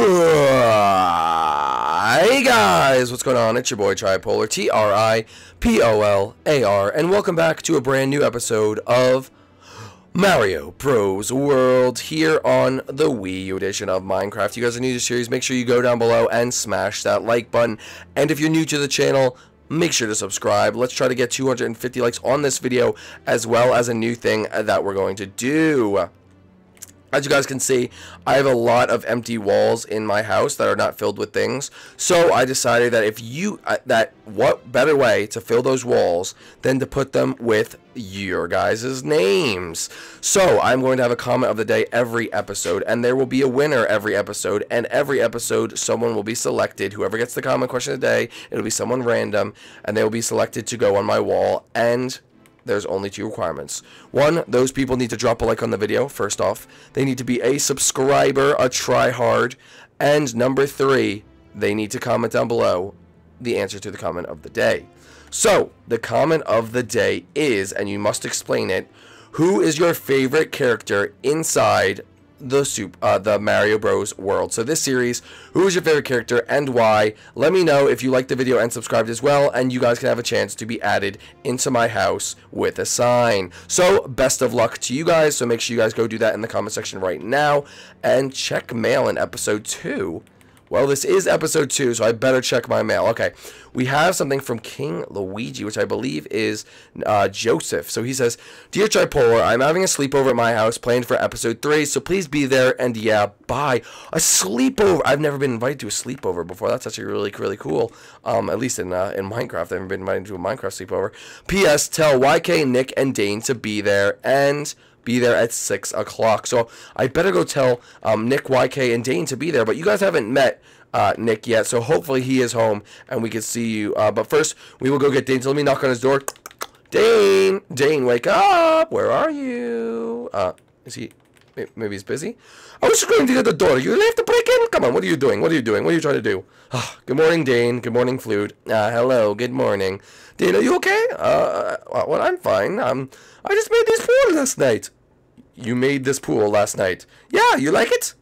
Hey guys, what's going on? It's your boy Tripolar, T R I P O L A R, and welcome back to a brand new episode of Mario Bros. World here on the Wii U edition of Minecraft. You guys are new to the series, make sure you go down below and smash that like button. And if you're new to the channel, make sure to subscribe. Let's try to get 250 likes on this video, as well as a new thing that we're going to do. As you guys can see, I have a lot of empty walls in my house that are not filled with things. So I decided that if you, uh, that what better way to fill those walls than to put them with your guys' names. So I'm going to have a comment of the day every episode, and there will be a winner every episode, and every episode someone will be selected. Whoever gets the comment question of the day, it'll be someone random, and they will be selected to go on my wall, and there's only two requirements. One, those people need to drop a like on the video, first off. They need to be a subscriber, a tryhard. And number three, they need to comment down below the answer to the comment of the day. So, the comment of the day is, and you must explain it, who is your favorite character inside the soup, uh, the Mario Bros. world. So this series, who is your favorite character and why? Let me know if you liked the video and subscribed as well, and you guys can have a chance to be added into my house with a sign. So best of luck to you guys. So make sure you guys go do that in the comment section right now and check mail in episode two. Well, this is episode 2, so I better check my mail. Okay, we have something from King Luigi, which I believe is uh, Joseph. So he says, Dear Tripolar, I'm having a sleepover at my house planned for episode 3, so please be there, and yeah, bye. A sleepover! I've never been invited to a sleepover before. That's actually really, really cool. Um, at least in, uh, in Minecraft. I've never been invited to a Minecraft sleepover. P.S. Tell YK, Nick, and Dane to be there, and be there at 6 o'clock. So I better go tell um, Nick, YK, and Dane to be there. But you guys haven't met uh, Nick yet, so hopefully he is home and we can see you. Uh, but first, we will go get Dane. So let me knock on his door. Dane! Dane, wake up! Where are you? Uh, is he... Maybe he's busy? I was going to get the door. You have to break in? Come on, what are you doing? What are you doing? What are you trying to do? Oh, good morning, Dane. Good morning, Flute. Uh, hello, good morning. Dane, are you okay? Uh, uh, well, I'm fine. Um, I just made this pool last night. You made this pool last night. Yeah, you like it?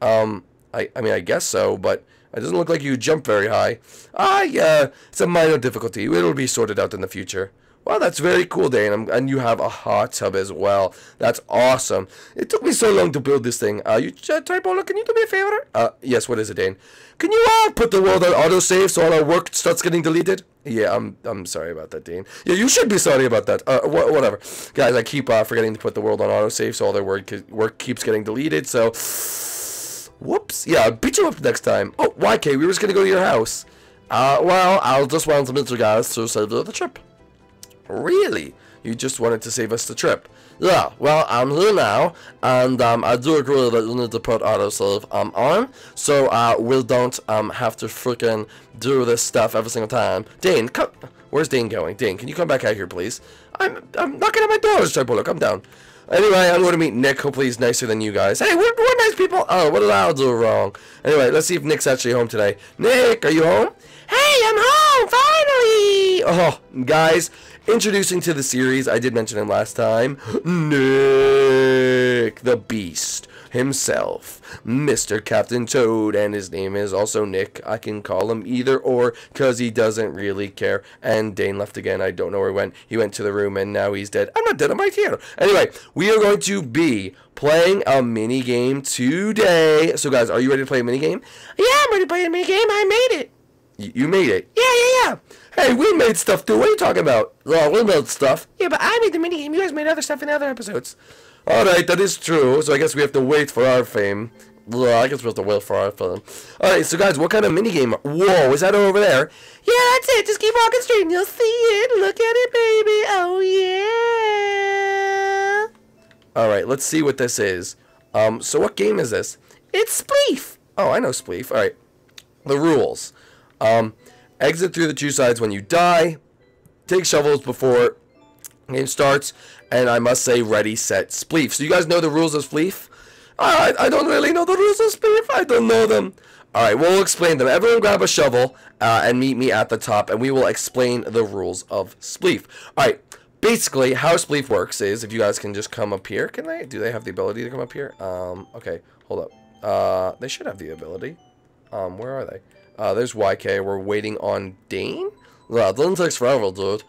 Um, I, I mean, I guess so, but it doesn't look like you jump very high. Ah, yeah, it's a minor difficulty. It'll be sorted out in the future. Well, that's very cool, Dane. And you have a hot tub as well. That's awesome. It took me so long to build this thing. Uh, you, uh, Tripolar, can you do me a favor? Uh, yes, what is it, Dane? Can you, uh, put the world on autosave so all our work starts getting deleted? Yeah, I'm, I'm sorry about that, Dane. Yeah, you should be sorry about that. Uh, wh whatever. Guys, I keep, uh, forgetting to put the world on autosave so all their work, work keeps getting deleted, so... Whoops. Yeah, I'll beat you up next time. Oh, YK, we were just gonna go to your house. Uh, well, I'll just want to meet guys to save the trip. Really? You just wanted to save us the trip? Yeah, well, I'm here now, and um, I do agree that you need to put autosave um, on, so uh, we don't um, have to freaking do this stuff every single time. Dane, come. Where's Dane going? Dane, can you come back out here, please? I'm I'm knocking at my door, Tripolar. Come down. Anyway, I'm going to meet Nick. Hopefully he's nicer than you guys. Hey, we're, we're nice people. Oh, what did I do wrong? Anyway, let's see if Nick's actually home today. Nick, are you home? Hey, I'm home, finally! Oh, guys, introducing to the series, I did mention him last time, Nick the Beast himself, Mr. Captain Toad, and his name is also Nick. I can call him either or, because he doesn't really care. And Dane left again. I don't know where he went. He went to the room, and now he's dead. I'm not dead, I'm right here. Anyway, we are going to be playing a mini game today. So, guys, are you ready to play a mini game? Yeah, I'm ready to play a mini game. I made it. You made it? Yeah, yeah, yeah. Hey, we made stuff too. What are you talking about? Oh, we made stuff. Yeah, but I made the mini game. You guys made other stuff in other episodes. Alright, that is true. So I guess we have to wait for our fame. Well, I guess we have to wait for our fame. Alright, so guys, what kind of minigame? Whoa, is that over there? Yeah, that's it. Just keep walking straight and you'll see it. Look at it, baby. Oh, yeah. Alright, let's see what this is. Um, so what game is this? It's Spleef. Oh, I know Spleef. Alright. The rules. Um, exit through the two sides when you die. Take shovels before game starts and I must say ready, set, spleef. So you guys know the rules of spleef? I, I don't really know the rules of spleef. I don't know them. Alright, we'll explain them. Everyone grab a shovel uh, and meet me at the top, and we will explain the rules of spleef. Alright, basically, how spleef works is, if you guys can just come up here. Can they? Do they have the ability to come up here? Um, okay, hold up. Uh, they should have the ability. Um, where are they? Uh, there's YK. We're waiting on Dane. Well, Dane takes forever, dude.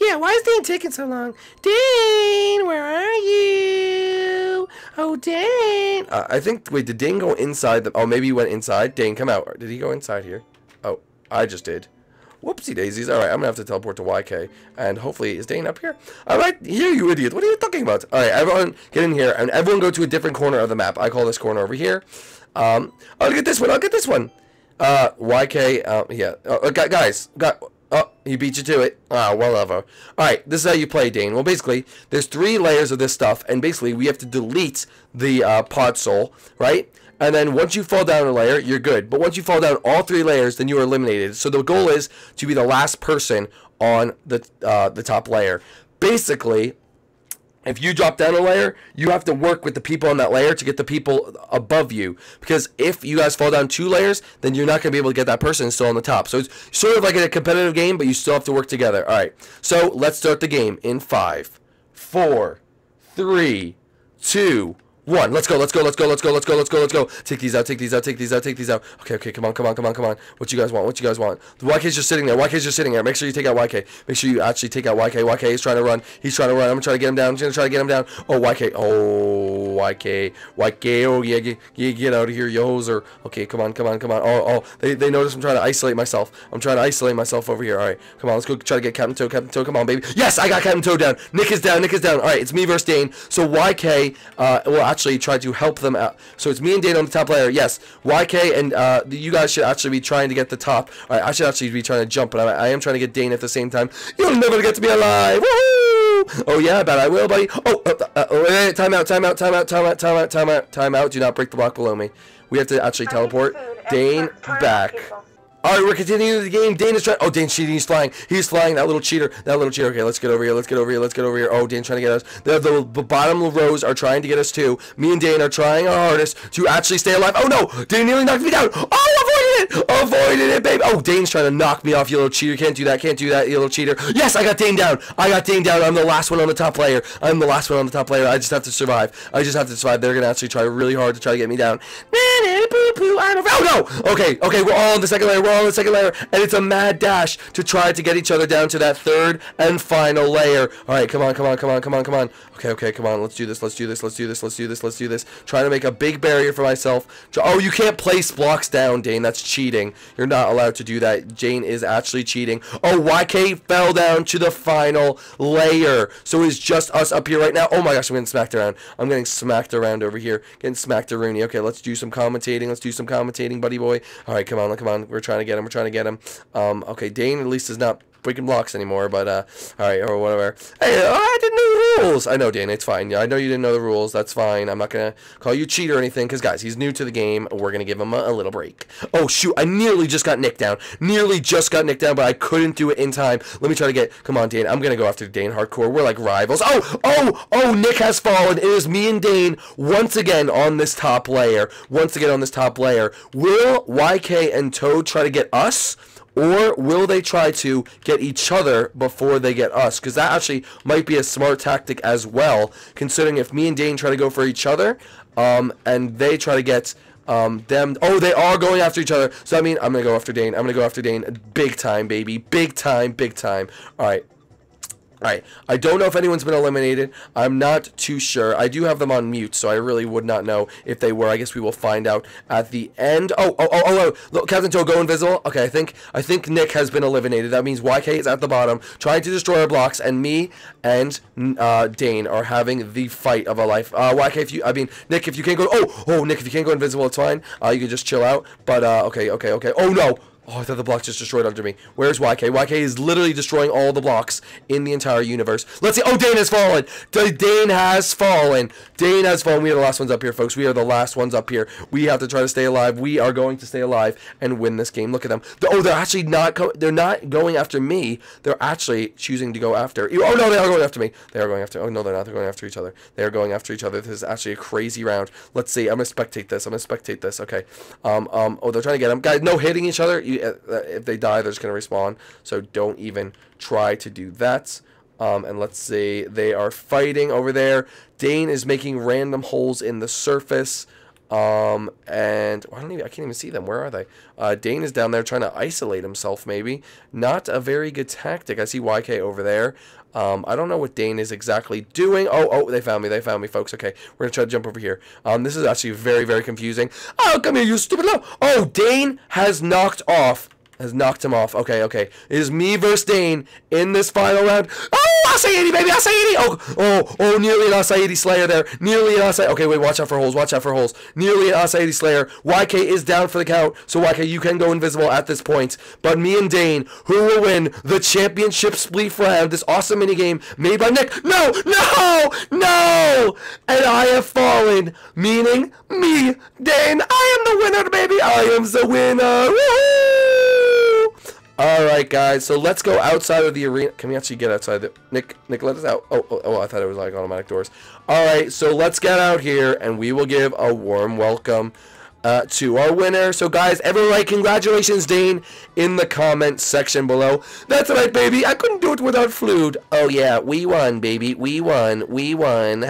Yeah, why is Dane taking so long? Dane, where are you? Oh, Dane. Uh, I think, wait, did Dane go inside the, oh, maybe he went inside. Dane, come out. Did he go inside here? Oh, I just did. Whoopsie daisies. Alright, I'm gonna have to teleport to YK. And hopefully, is Dane up here? Alright, here, you idiot. What are you talking about? Alright, everyone get in here. And everyone go to a different corner of the map. I call this corner over here. Um, I'll get this one. I'll get this one. Uh, YK, uh, yeah. Uh, guys, got, oh, he beat you to it. Ah, whatever. Alright, this is how you play, Dane. Well, basically, there's three layers of this stuff. And basically, we have to delete the, uh, podzol, right? and then once you fall down a layer, you're good. But once you fall down all three layers, then you are eliminated. So the goal is to be the last person on the uh, the top layer. Basically, if you drop down a layer, you have to work with the people on that layer to get the people above you. Because if you guys fall down two layers, then you're not going to be able to get that person still on the top. So it's sort of like a competitive game, but you still have to work together. All right. So let's start the game in five, four, three, two, one. Let's go. Let's go. Let's go. Let's go. Let's go. Let's go. Let's go. Take these out. Take these out. Take these out. Take these out. Okay. Okay. Come on. Come on. Come on. Come on. What you guys want? What you guys want? The YK's just sitting there. YK's just sitting there. Make sure you take out YK. Make sure you actually take out YK. YK is trying to run. He's trying to run. I'm gonna try to get him down. I'm gonna try to get him down. Oh YK. Oh YK. YK. Oh yeah. Get, get, get out of here, you hoser. Okay. Come on. Come on. Come on. Oh oh. They they notice I'm trying to isolate myself. I'm trying to isolate myself over here. All right. Come on. Let's go try to get Captain Toad. Captain Toad. Come on, baby. Yes, I got Captain Toad down. Nick is down. Nick is down. All right. It's me versus Dane. So YK uh, will actually try to help them out. So it's me and Dane on the top layer. Yes, YK and uh, you guys should actually be trying to get the top. All right, I should actually be trying to jump, but I, I am trying to get Dane at the same time. You'll never get to be alive. Woohoo! Oh yeah, I bet I will, buddy. Oh, uh, uh, oh wait, time out, time out, time out, time out, time out, time out, time out. Do not break the block below me. We have to actually teleport Dane back. Alright, we're continuing the game. Dane is trying. Oh, Dane's cheating. He's flying. He's flying. That little cheater. That little cheater. Okay, let's get over here. Let's get over here. Let's get over here. Oh, Dane's trying to get us. The, the, the bottom rows are trying to get us too. Me and Dane are trying our hardest to actually stay alive. Oh, no. Dane nearly knocked me down. Oh, avoided it. Avoided it, babe. Oh, Dane's trying to knock me off, you little cheater. Can't do that. Can't do that, you little cheater. Yes, I got Dane down. I got Dane down. I'm the last one on the top layer. I'm the last one on the top layer. I just have to survive. I just have to survive. They're going to actually try really hard to try to get me down. Oh, no. Okay, okay. We're all on the second layer. We're all on the second layer and it's a mad dash to try to get each other down to that third and final layer. All right, come on, come on, come on, come on, come on. Okay, okay, come on. Let's do this. Let's do this. Let's do this. Let's do this. Let's do this. Trying to make a big barrier for myself. Oh, you can't place blocks down, Dane. That's cheating. You're not allowed to do that. Jane is actually cheating. Oh, YK fell down to the final layer. So it's just us up here right now. Oh my gosh, I'm getting smacked around. I'm getting smacked around over here. Getting smacked Rooney. Okay, let's do some commentating. Let's do some commentating, buddy boy. All right, come on, come on. We're trying to get him. We're trying to get him. Um, okay, Dane at least is not breaking blocks anymore, but, uh, alright, or whatever. Hey, oh, I didn't know the rules! I know, Dane, it's fine. Yeah, I know you didn't know the rules, that's fine. I'm not gonna call you cheat or anything, because, guys, he's new to the game. We're gonna give him a, a, little break. Oh, shoot, I nearly just got Nick down. Nearly just got Nick down, but I couldn't do it in time. Let me try to get, come on, Dane, I'm gonna go after Dane Hardcore. We're like rivals. Oh, oh, oh, Nick has fallen. It is me and Dane once again on this top layer. Once again on this top layer. Will YK and Toad try to get us? Or will they try to get each other before they get us? Because that actually might be a smart tactic as well, considering if me and Dane try to go for each other, um, and they try to get um, them. Oh, they are going after each other. So I mean, I'm gonna go after Dane. I'm gonna go after Dane, big time, baby, big time, big time. All right. Alright, I don't know if anyone's been eliminated. I'm not too sure. I do have them on mute, so I really would not know if they were. I guess we will find out at the end. Oh, oh, oh, oh, oh. Look, Captain Toad, go invisible. Okay, I think I think Nick has been eliminated. That means YK is at the bottom, trying to destroy our blocks, and me and uh, Dane are having the fight of our life. Uh, YK, if you, I mean, Nick, if you can't go, oh, oh, Nick, if you can't go invisible, it's fine. Uh, you can just chill out. But, uh, okay, okay, okay. Oh, no. Oh, I thought the block just destroyed under me. Where's YK? YK is literally destroying all the blocks in the entire universe. Let's see. Oh, Dane has fallen. Dane has fallen. Dane has fallen. We are the last ones up here, folks. We are the last ones up here. We have to try to stay alive. We are going to stay alive and win this game. Look at them. Oh, they're actually not. they're not going after me. They're actually choosing to go after. Oh no, they are going after me. They are going after. Oh no, they're not. They're going after each other. They are going after each other. This is actually a crazy round. Let's see. I'm gonna spectate this. I'm gonna spectate this. Okay. Um. Um. Oh, they're trying to get them. Guys, no hitting each other. You if they die, they're just going to respawn. So don't even try to do that. Um, and let's see, they are fighting over there. Dane is making random holes in the surface. Um, and I don't even, I can't even see them. Where are they? Uh, Dane is down there trying to isolate himself. Maybe not a very good tactic. I see YK over there. Um, I don't know what Dane is exactly doing. Oh, oh, they found me. They found me, folks. Okay, we're gonna try to jump over here. Um, this is actually very, very confusing. Oh, come here, you stupid little. Oh, Dane has knocked off has knocked him off. Okay, okay. It is me versus Dane in this final round. Oh, Asaidi, baby, Asaidi! Oh, oh, oh, nearly an Asaidi Slayer there. Nearly an Asaidi. Okay, wait, watch out for holes. Watch out for holes. Nearly an Asaidi Slayer. YK is down for the count, so YK, you can go invisible at this point. But me and Dane, who will win the championship spleef round, this awesome minigame made by Nick. No, no, no! And I have fallen, meaning me, Dane. I am the winner, baby. I am the winner. Woo-hoo! Alright, guys, so let's go outside of the arena. Can we actually get outside? The... Nick, Nick, let us out. Oh, oh, oh, I thought it was like automatic doors. Alright, so let's get out here, and we will give a warm welcome uh, to our winner. So, guys, everyone, like, congratulations, Dane, in the comment section below. That's right, baby. I couldn't do it without Flood. Oh, yeah, we won, baby. We won. We won.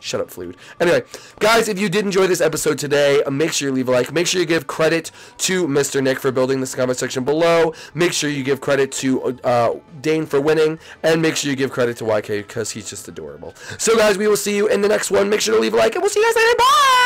Shut up, Flood. Anyway, guys, if you did enjoy this episode today, make sure you leave a like. Make sure you give credit to Mr. Nick for building this comment section below. Make sure you give credit to uh, Dane for winning. And make sure you give credit to YK because he's just adorable. So, guys, we will see you in the next one. Make sure to leave a like, and we'll see you guys later. Bye!